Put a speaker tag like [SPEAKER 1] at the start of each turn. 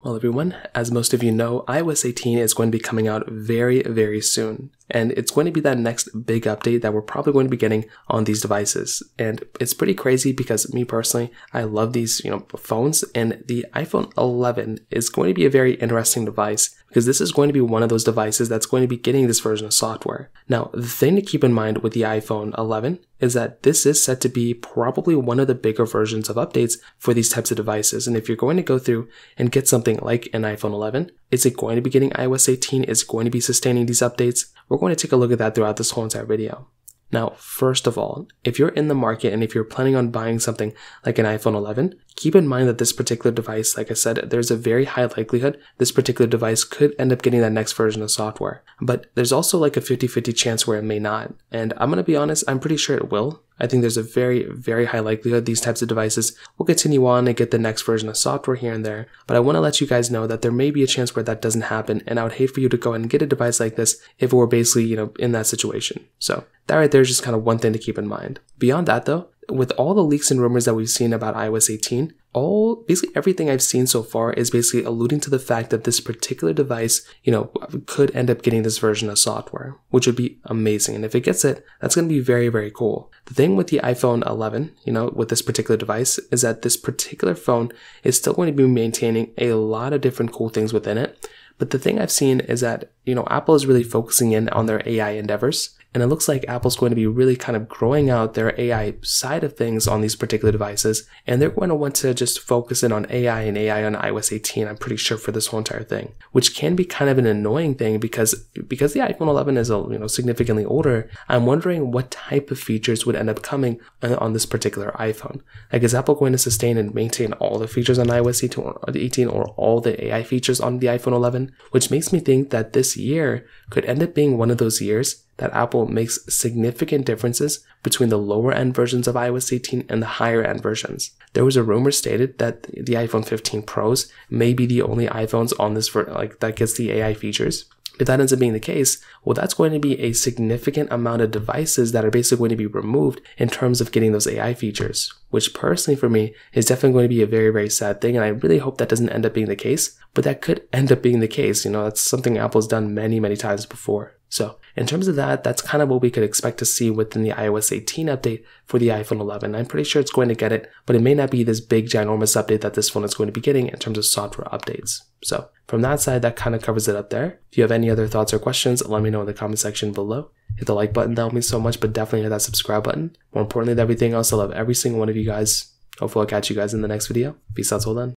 [SPEAKER 1] Well, everyone, as most of you know, iOS 18 is going to be coming out very, very soon. And it's going to be that next big update that we're probably going to be getting on these devices. And it's pretty crazy because me personally, I love these, you know, phones and the iPhone 11 is going to be a very interesting device because this is going to be one of those devices that's going to be getting this version of software. Now, the thing to keep in mind with the iPhone 11 is that this is set to be probably one of the bigger versions of updates for these types of devices. And if you're going to go through and get something like an iPhone 11, is it going to be getting iOS 18? Is it going to be sustaining these updates? We're going to take a look at that throughout this whole entire video. Now, first of all, if you're in the market and if you're planning on buying something like an iPhone 11, keep in mind that this particular device, like I said, there's a very high likelihood this particular device could end up getting that next version of software. But there's also like a 50-50 chance where it may not. And I'm to be honest, I'm pretty sure it will. I think there's a very, very high likelihood these types of devices will continue on and get the next version of software here and there. But I want to let you guys know that there may be a chance where that doesn't happen. And I would hate for you to go and get a device like this if we're basically, you know, in that situation. So that right there is just kind of one thing to keep in mind. Beyond that though, with all the leaks and rumors that we've seen about iOS 18, all basically everything I've seen so far is basically alluding to the fact that this particular device, you know, could end up getting this version of software, which would be amazing. And if it gets it, that's going to be very, very cool. The thing with the iPhone 11, you know, with this particular device is that this particular phone is still going to be maintaining a lot of different cool things within it. But the thing I've seen is that, you know, Apple is really focusing in on their AI endeavors. And it looks like Apple's going to be really kind of growing out their AI side of things on these particular devices. And they're going to want to just focus in on AI and AI on iOS 18, I'm pretty sure for this whole entire thing, which can be kind of an annoying thing because, because the iPhone 11 is, a, you know, significantly older. I'm wondering what type of features would end up coming uh, on this particular iPhone. Like, is Apple going to sustain and maintain all the features on iOS 18 or all the AI features on the iPhone 11? Which makes me think that this year could end up being one of those years that Apple makes significant differences between the lower end versions of iOS 18 and the higher end versions. There was a rumor stated that the iPhone 15 Pros may be the only iPhones on this for like that gets the AI features. If that ends up being the case, well, that's going to be a significant amount of devices that are basically going to be removed in terms of getting those AI features, which personally for me is definitely going to be a very, very sad thing. And I really hope that doesn't end up being the case, but that could end up being the case. You know, that's something Apple's done many, many times before. So in terms of that, that's kind of what we could expect to see within the iOS 18 update for the iPhone 11. I'm pretty sure it's going to get it, but it may not be this big ginormous update that this phone is going to be getting in terms of software updates. So from that side, that kind of covers it up there. If you have any other thoughts or questions, let me know in the comment section below. Hit the like button, that would mean so much, but definitely hit that subscribe button. More importantly than everything else, I love every single one of you guys. Hopefully I'll catch you guys in the next video. Peace out till then.